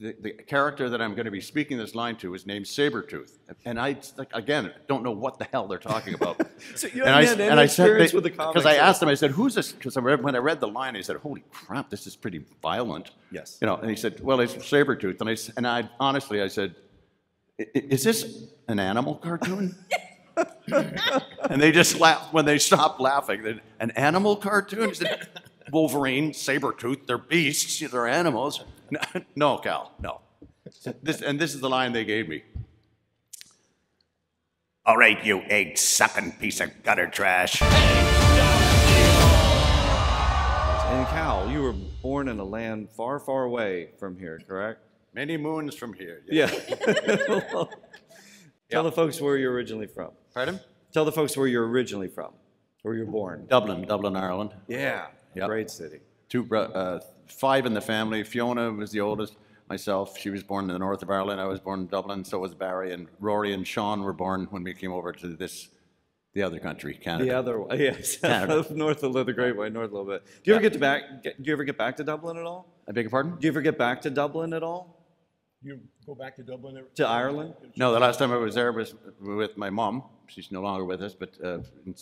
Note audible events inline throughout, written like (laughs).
the, the character that I'm going to be speaking this line to is named Sabretooth. And I, like, again, don't know what the hell they're talking about. (laughs) So you and I, had and I said, experience with the comics. because I asked him, I said, who's this? Because when I read the line, I said, holy crap, this is pretty violent. Yes. You know, and he said, well, it's Sabretooth. And I, and I honestly, I said, "I- i- is this an animal cartoon? (laughs) and they just laughed when they stopped laughing. They, An animal cartoon? He said, Wolverine, Sabretooth, they're beasts, they're animals. No, (laughs) no, Cal, no. This, and this is the line they gave me. All right, you egg sucking piece of gutter trash. And Cal, you were born in a land far, far away from here, correct? Many moons from here. Yeah. (laughs) Tell the folks where you're originally from. Pardon? Tell the folks where you're originally from, where you're born. Dublin, Dublin, Ireland. Yeah. Yep. Great city. Two, bro- uh, five in the family. Fiona was the oldest. Myself, she was born in the north of Ireland. I was born in Dublin. So was Barry, and Rory and Sean were born when we came over to this, the other country, Canada. The other one, (laughs) yes, Canada. (laughs) north of the Great Way, north a little bit. Do you ever get to back? Get, do you ever get back to Dublin at all? I beg your pardon? Do you ever get back to Dublin at all? You go back to Dublin? every- To Ireland? No, the last time I was there was with my mom. She's no longer with us, but uh, in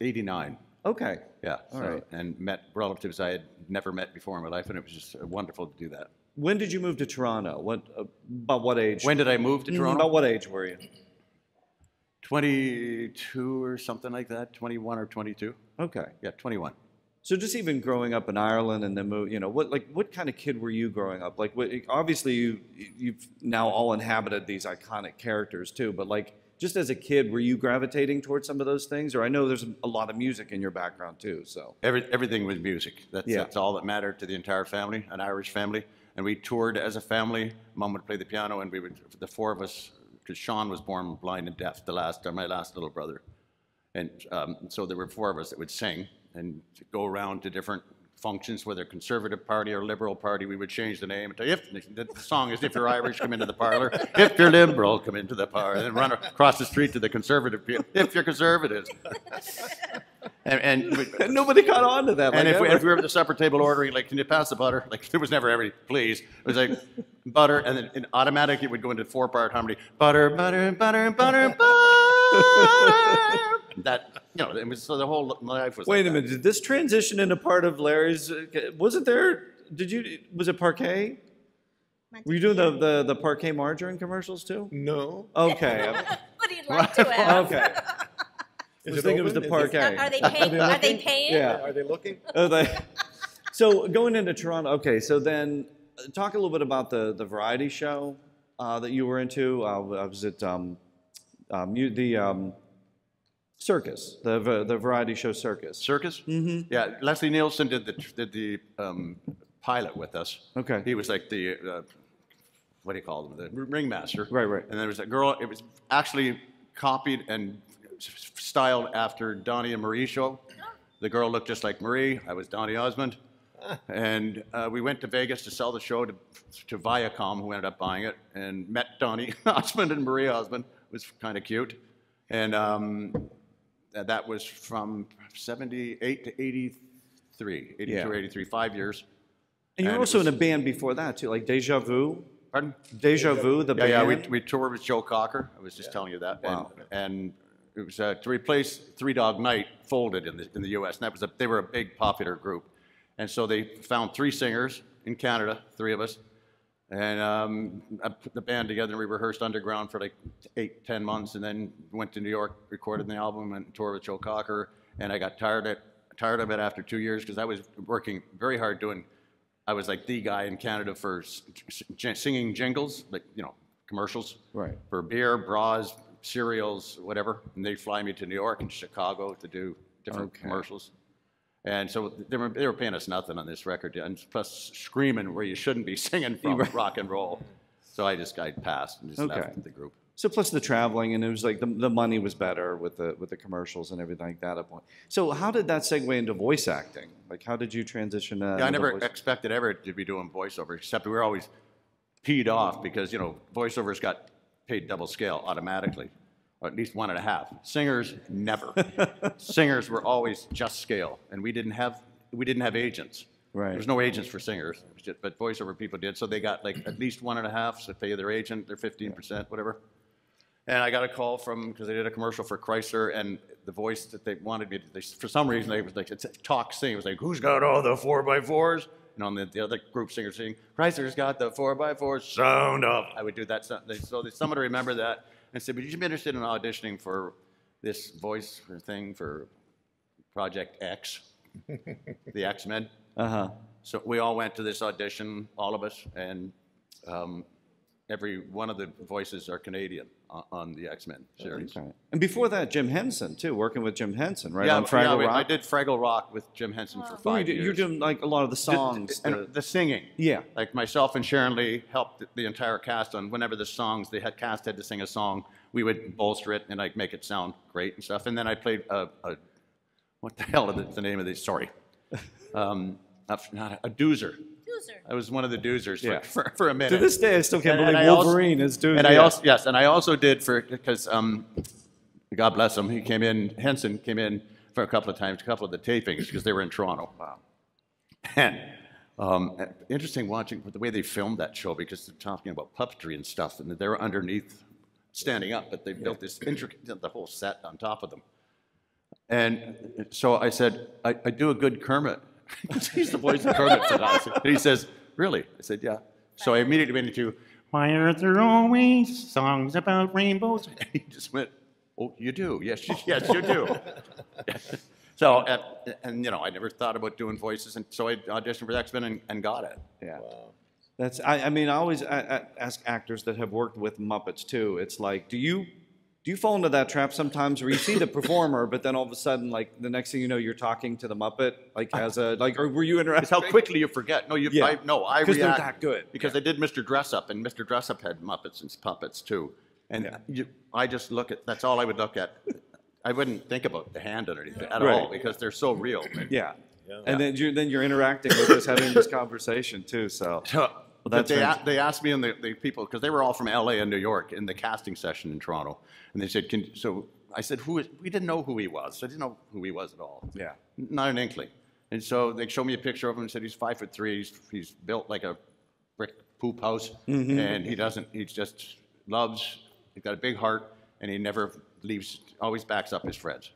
'89. Okay. Yeah. All so- right. And met relatives I had never met before in my life, and it was just wonderful to do that. When did you move to Toronto? What uh, about what age? When did I move to Mm, Toronto? About what age were you? 22 or something like that. 21 or 22. Okay. Yeah, 21. So just even growing up in Ireland and then move, you know, what like what kind of kid were you growing up? Like, what, obviously you you've now all inhabited these iconic characters too, but like just as a kid, were you gravitating towards some of those things? Or I know there's a lot of music in your background too. So Every, everything was music. That's, Yeah. that's all that mattered to the entire family, an Irish family. And we toured as a family. Mom would play the piano, and we would, the four of us, because Sean was born blind and deaf, the last, uh, my last little brother. And um, so there were four of us that would sing and go around to different functions, whether conservative party or liberal party, we would change the name. To if the song is "If you're Irish, come into the parlor. If you're liberal, come into the parlor." And run across the street to the conservative people. If you're conservative, (laughs) and, and and nobody caught on to that. and like if we, if we were at the supper table ordering, like, can you pass the butter? Like, there was never every, please. It was like, butter, and then in automatic, it would go into four part harmony. Butter, butter, butter, butter, butter. That, you know, it was, so the whole life was Wait like a that. minute. Did this transition into part of Larry's? Wasn't there? Did you? Was it Parkay? Were you doing the the, the Parkay margarine commercials too? No. Okay. (laughs) But he'd like to (laughs) have. okay. I Is was it thinking it was the open? Parkay. Are they paying? Are they paying? Yeah. Are they looking? (laughs) Oh, they- so going into Toronto, okay. So then, uh, talk a little bit about the the variety show uh, that you were into. Uh, was it um, um, you, the um, circus, the the variety show circus? Circus? Mm-hmm. Yeah, Leslie Nielsen did the, did the um, pilot with us. Okay. He was like the, uh, what do you call them, the ringmaster. Right, right. And there was a girl, it was actually copied and styled after Donnie and Marie show. The girl looked just like Marie. I was Donnie Osmond. (laughs) And uh, we went to Vegas to sell the show to, to Viacom, who ended up buying it, and met Donnie (laughs) Osmond and Marie Osmond. It was kind of cute. And um, that that was from 78 to 83, 82 Yeah. or 83, five years. And you were And also in a band before that too, like Deja Vu. Pardon? Deja Vu, the Yeah, band. yeah, we, we toured with Joe Cocker. I was just telling you that. Wow. And, and it was uh, to replace Three Dog Night folded in the, in the U.S. And that was a, they were a big popular group. And so they found three singers in Canada, three of us, and um, I put the band together. and We rehearsed underground for like eight, ten months, and then went to New York, recorded the album, and toured with Joe Cocker. And I got tired of it, tired of it after two years because I was working very hard doing. I was like the guy in Canada for singing jingles, like you know commercials Right. for beer, bras, cereals, whatever. And they'd fly me to New York and Chicago to do different Okay. commercials. And so they were, they were paying us nothing on this record, and plus screaming where you shouldn't be (laughs) singing from rock and roll. So I just I passed and just Okay. left the group. So plus the traveling, and it was like the, the money was better with the with the commercials and everything like that. At point. So how did that segue into voice acting? Like how did you transition? Uh, Yeah, I never expected ever to be doing voiceover, except we were always peed off because you know voiceovers got paid double scale automatically, or at least one and a half. Singers never. (laughs) Singers were always just scale, and we didn't have we didn't have agents. Right. There was no agents for singers, it was just- but voiceover people did. So they got like at least one and a half, so pay their agent, their 15%, whatever. And I got a call from, because they did a commercial for Chrysler, and the voice that they wanted me to, they, for some reason, they was like, it's talk sing. It was like, who's got all the four by fours? And on the, the other group singer singing, Chrysler's got the four by fours, sound up. I would do that. So they, so they, someone remember that and said, would you be interested in auditioning for this voice thing for Project X, (laughs) the X Men? Uh huh. So we all went to this audition, all of us, and um, every one of the voices are Canadian on, on the X Men series. And before that, Jim Henson too, working with Jim Henson, right Yeah, on Fraggle yeah, Rock. I did Fraggle Rock with Jim Henson for Oh, you five do- years. You're doing like a lot of the songs. and the- the singing. Yeah. Like myself and Sharon Lee helped the entire cast on whenever the songs the had cast had to sing a song, we would bolster it and like make it sound great and stuff. And then I played a, a what the hell is the name of this? Sorry, (laughs) um, not a, a doozer. Loser. I was one of the doozers Yeah. for, (laughs) for, for a minute. to this day, I still can't And- and believe I also- Wolverine is doing. And I yeah. also yes, and I also did for because um, God bless him, he came in. Henson came in for a couple of times, a couple of the tapings because they were in Toronto. Wow. And um, interesting watching the way they filmed that show because they're talking about puppetry and stuff, and they're underneath, standing up, but they built this intricate the whole set on top of them. And so I said, I, I do a good Kermit. 'Cause (laughs) He's the voice of Kermit for us. And he says, Really? I said, Yeah. So I immediately went into, Why are there always songs about rainbows? (laughs) And he just went, Oh, you do? Yes, you, yes, you do. (laughs) so, and, and, you know, I never thought about doing voices. And so I auditioned for X Men and, and got it. Yeah. That's. I, I mean, I always I, I ask actors that have worked with Muppets too. It's like, do you do you fall into that trap sometimes where you see the performer, but then all of a sudden, like the next thing you know, you're talking to the Muppet, like as a like, or were you It's interested? how quickly you forget. No, you. Yeah. I, no, I 'Cause they're that good. because I did Mr. Dressup, and Mr. Dressup had Muppets and puppets too. And Yeah. you, I just look at. That's all I would look at. I wouldn't think about the hand underneath it at Right. all because they're so real. Yeah. And then you're then you're interacting with us, having this conversation too. So. (laughs) But that's they, a- they asked me and the, the people because they were all from LA and New York in the casting session in Toronto, and they said, "Can so?" I said, "Who is?" We didn't know who he was. I didn't know who he was at all. Yeah. not an inkling. And so they showed me a picture of him and said he's five foot three. He's, he's built like a brick poop house, Mm-hmm. and he doesn't. He just loves. He's got a big heart, and he never leaves. Always backs up his friends.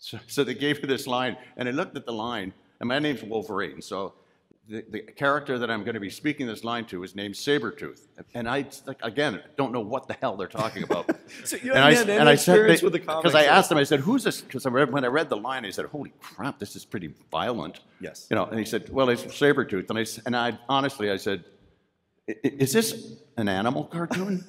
So, so they gave me this line, and I looked at the line, and my name's Wolverine. So the, the character that I'm going to be speaking this line to is named Sabretooth. And I, like, again, don't know what the hell they're talking about. (laughs) So you and I, haven't had any experience with the Because I asked him, I said, who's this? Because when I read the line, I said, holy crap, this is pretty violent. Yes. You know, and he said, well, it's Sabretooth. And I, and I honestly, I said, "I- i- is this an animal cartoon?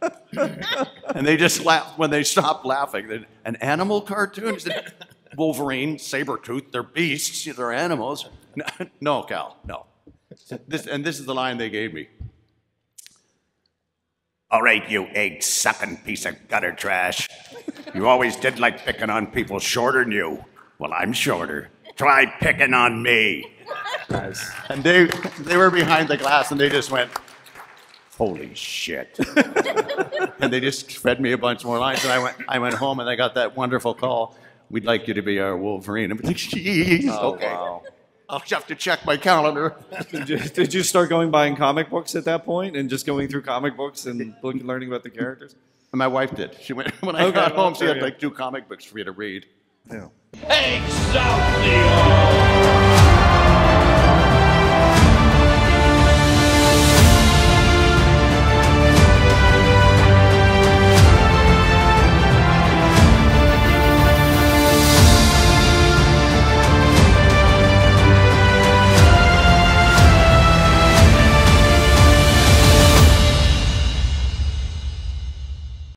(laughs) and they just laughed when they stopped laughing. They, An animal cartoon? I said, Wolverine, Sabretooth, they're beasts, they're animals. No, (laughs) no Cal, no. This, and this is the line they gave me. All right, you egg sucking piece of gutter trash. You always did like picking on people shorter than you. Well, I'm shorter. Try picking on me. And they, they were behind the glass and they just went, Holy shit. (laughs) and they just fed me a bunch more lines. And I went, I went home and I got that wonderful call. We'd like you to be our Wolverine. I'm like, jeez, oh, okay. wow. I'll have to check my calendar. Did you, did you start going buying comic books at that point and just going through comic books and (laughs) look, learning about the characters? And my wife did. She went when I Okay, got well, home. She had you like two comic books for me to read. Yeah. Eggs out the